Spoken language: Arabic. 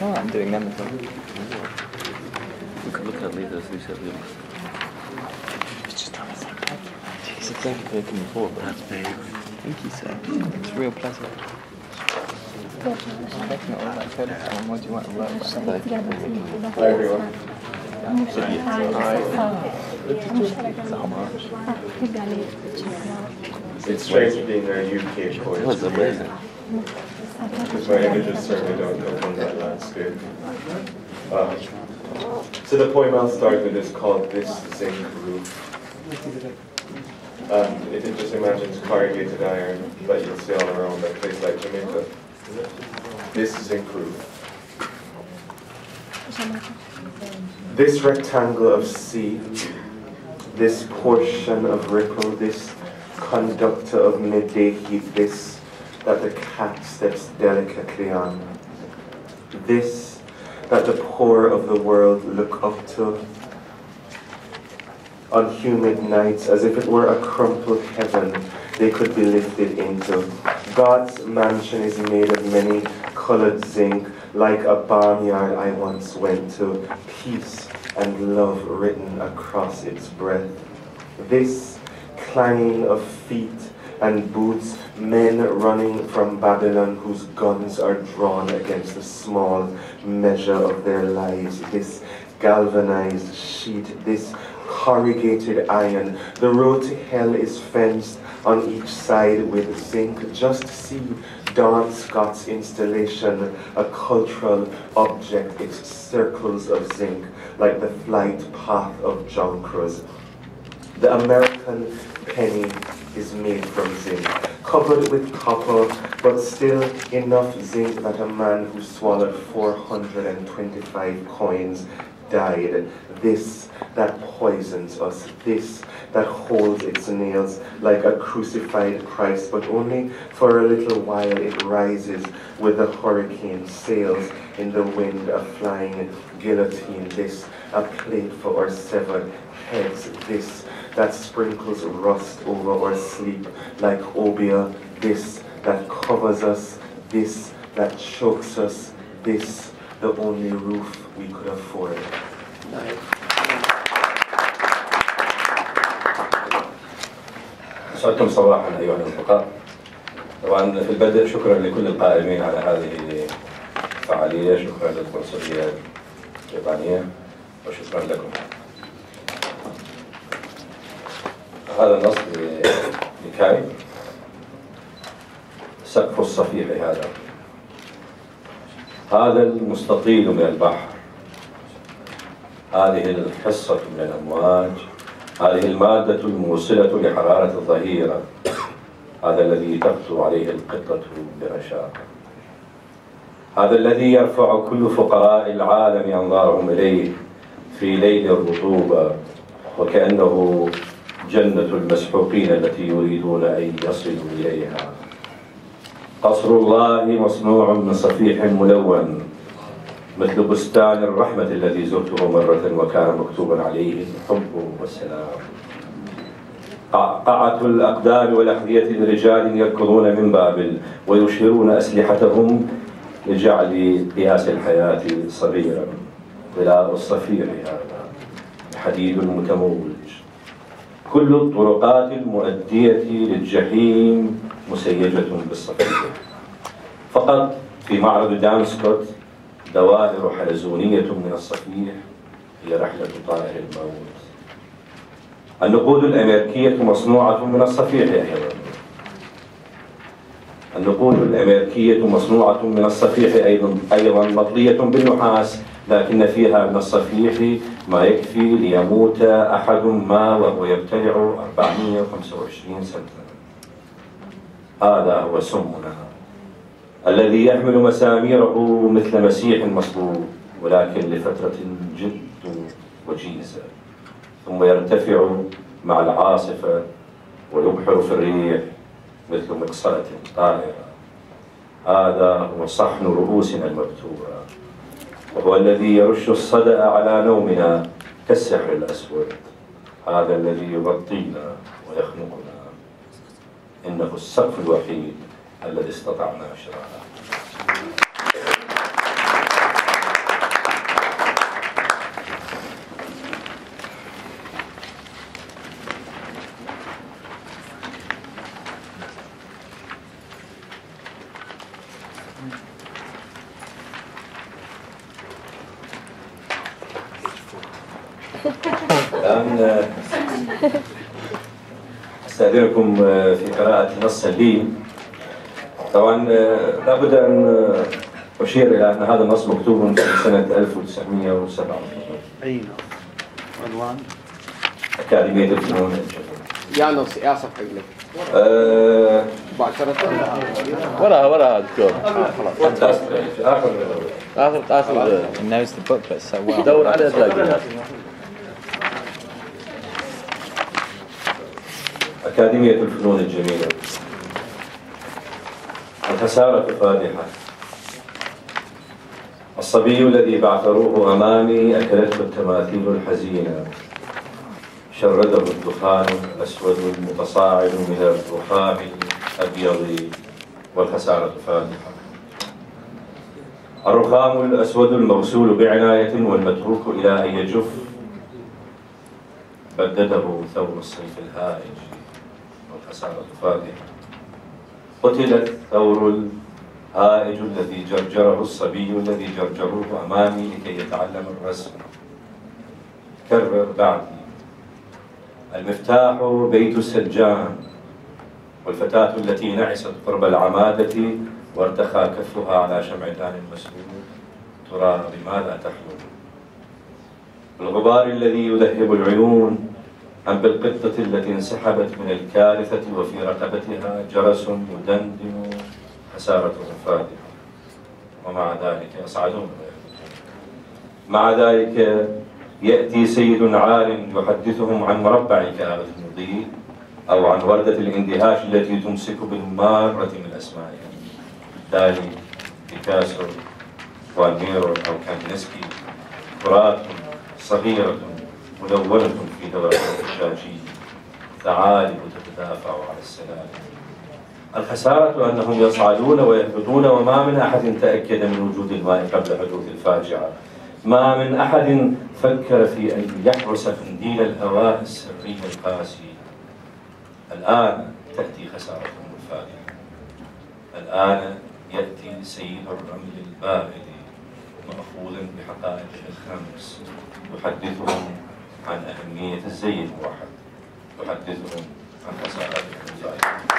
Oh, I'm doing them as well. We could look at leaders who said we must. It's just on a second. It's exactly taken before, but that's big. Thank you, sir. It's a real pleasure. I'm taking it all that credit from. What do you want to work with? Hi everyone. So how much? It's strange being a UK It was amazing. Because my images certainly don't come from that landscape. Um, so the poem I'll start with is called This Zinc Roof. Um, it just imagines corrugated iron that you'll see all around a place like Jamaica. This is zinc roof. This rectangle of sea, this portion of ripple, this conductor of midday heat, this that the cat steps delicately on, this that the poor of the world look up to on humid nights as if it were a crumpled heaven they could be lifted into. God's mansion is made of many colored zinc, like a barnyard I once went to, peace and love written across its breadth. This clanging of feet and boots, men running from Babylon whose guns are drawn against the small measure of their lives. This galvanized sheet, this corrugated iron. The road to hell is fenced on each side with zinc. Just see Don Scott's installation, a cultural object. Its circles of zinc, like the flight path of Jonkers. The American penny is made from zinc, covered with copper, but still enough zinc that a man who swallowed 425 coins died. This that poisons us, this that holds its nails like a crucified Christ, but only for a little while it rises with the hurricane sails in the wind, a flying guillotine. This a plate for our severed heads. This that sprinkles rust over our sleep like obia. This that covers us. This that chokes us. This the only roof we could afford. سعدتم صباحا ايها الاصدقاء. طبعا في البدء شكرا لكل القائمين على هذه الفعاليه، شكرا للقنصليه البريطانيه وشكرا لكم. هذا النص لكاي. سقف الصفيح هذا. هذا المستطيل من البحر. هذه الحصة من الأمواج. هذه المادة الموصلة لحرارة الظهيرة. هذا الذي تخطو عليه القطة برشاقة هذا الذي يرفع كل فقراء العالم أنظارهم إليه في ليل الرطوبة وكأنه جنة المسحوقين التي يريدون أن يصلوا إليها. قصر الله مصنوع من صفيح ملون مثل بستان الرحمة الذي زرته مرة وكان مكتوبا عليه الحب والسلام. قعقعة الأقدام والأحذية لرجال يركضون من بابل ويشيرون أسلحتهم لجعل قياس الحياة صغيرا. ظلال الصفير هذا الحديد المتموج كل الطرقات المؤدية للجحيم مسيجة بالصفير فقط في معرض دامسكوت دوائر حلزونية من الصفيح هي رحلة طائر الموت. النقود الأمريكية مصنوعة من الصفيح أيضا النقود الأمريكية مصنوعة من الصفيح أيضا أيضا مطلية بالنحاس. لكن فيها من الصفيح ما يكفي ليموت أحد ما وهو يبتلع 425 سنة. هذا هو سمنا الذي يحمل مساميره مثل مسيح مصلوب ولكن لفترة جد وجيزة ثم يرتفع مع العاصفة ويبحر في الريح مثل مقصرة طائرة. هذا هو صحن رؤوسنا المبتورة وهو الذي يرش الصدأ على نومنا كالسحر الأسود. هذا الذي يغطينا ويخنقنا. إنه السقف الوحيد الذي استطعنا شراءه الآن آه، أستأذنكم آه، في قراءة نص اللين طبعا آه، لابد أن أشير إلى أن هذا النص مكتوب في سنة 1907 اي نعم عنوان؟ أكاديمية الفنون. يا نص يا صفحة لك مباشرة وراها وراها دكتور. خلاص. آخر booklet so well. دور عليها تلاقيها أكاديمية الفنون الجميلة. الخسارة فادحة. الصبي الذي بعثروه أمامي أكلته التماثيل الحزينة. شرده الدخان الأسود المتصاعد من الرخام الأبيض والخسارة فادحة. الرخام الأسود المغسول بعناية والمتروك إلى أن يجف. بدده ثور الصيف الهائج. والخسارة فادحة قتل الثور الهائج الذي جرجره الصبي الذي جرجروه أمامي لكي يتعلم الرسم. كرر بعدي. المفتاح بيت السجان والفتاة التي نعست قرب العمادة وارتخى كفها على شمعدان مسلول ترى بماذا تحلم الغبار الذي يذهب العيون أم بالقطة التي انسحبت من الكارثة وفي رقبتها جرس يدندن خسارة فادحة. ومع ذلك يصعدون. مع ذلك يأتي سيد عال يحدثهم عن مربع كآبة المضيء أو عن وردة الاندهاش التي تمسك بالمارة من أسمائها دالي بيكاسو والميرو أو كاندنسكي كرات صغيرة ملونة. دوائر الشاشي ثعالب تتدافع على السلالم الخسارة أنهم يصعدون ويهبطون وما من أحد تأكد من وجود الماء قبل حدوث الفاجعة. ما من أحد فكر في أن يحرس قنديل الهواء السري القاسي. الآن تأتي خسارة الفاجعة الآن يأتي سيد الرمل البارد مأخوذ بحقائق الخمس. يحدثهم عن أهمية الزي الموحد يحدثهم عن الفاجعة